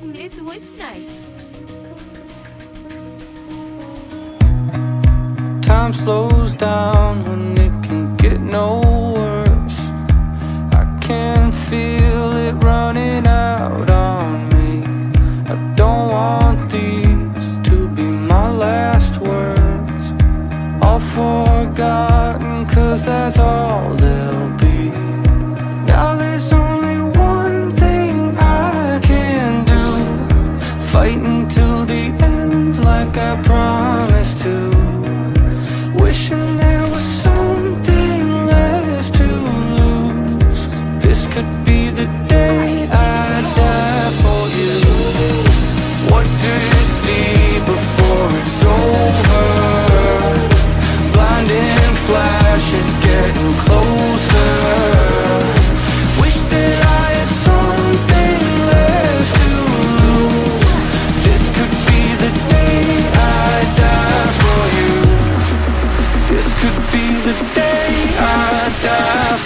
It's witch night. Time slows down when it can get no worse. I can feel it running out on me. I don't want these to be my last words. All forgotten, cause that's all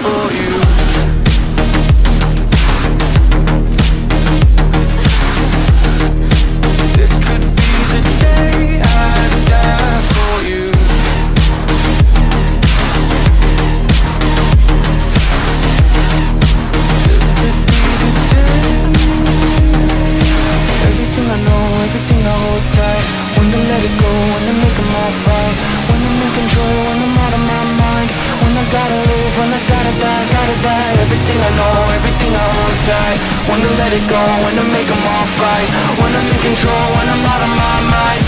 for you. When to let it go, when to make them all fight. When I'm in control, when I'm out of my mind.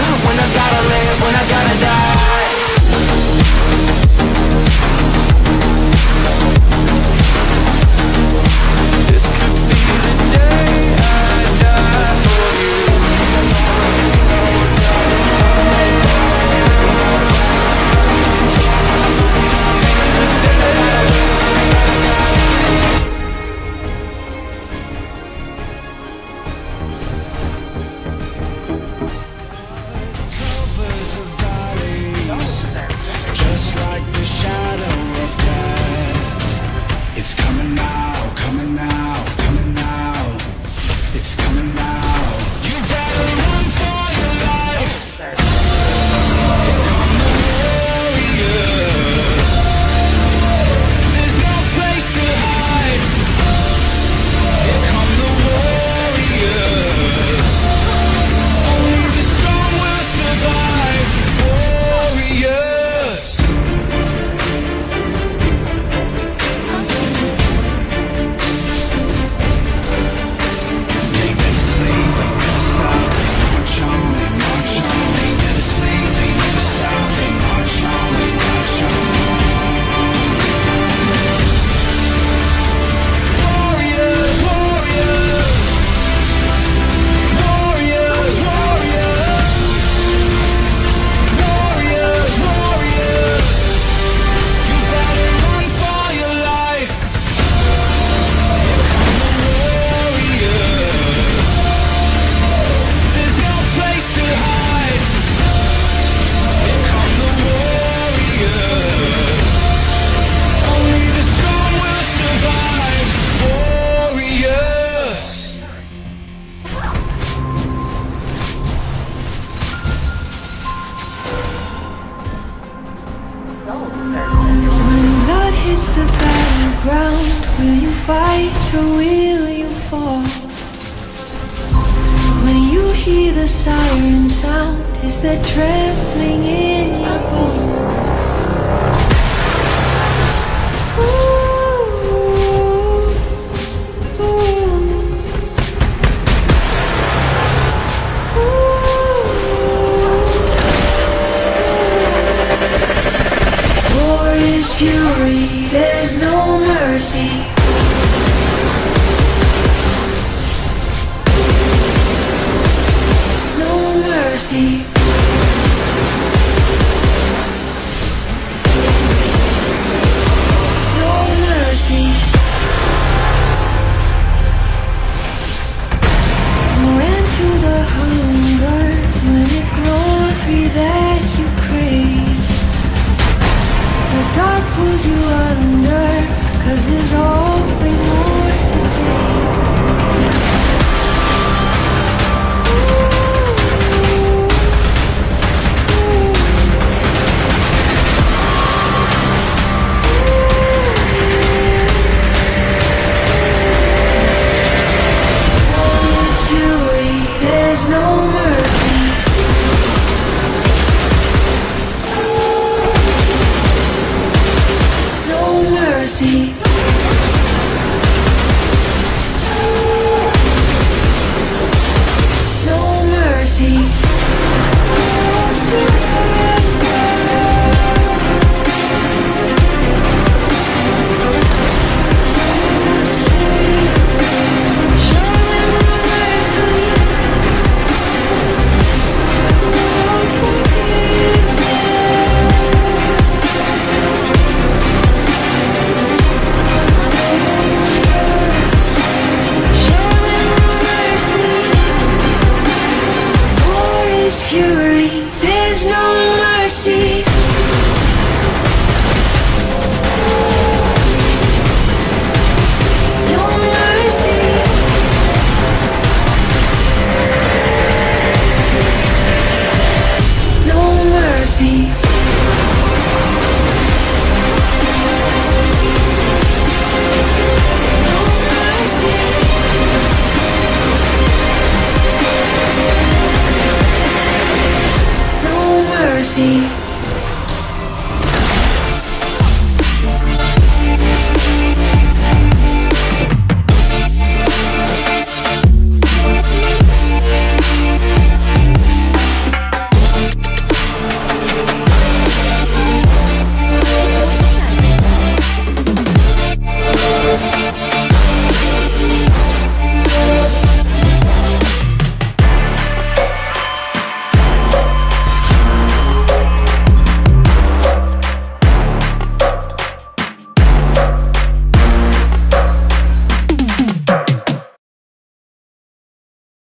It's coming back. When blood hits the battleground, will you fight or will you fall? When you hear the siren sound, is there trembling mercy. No mercy. see.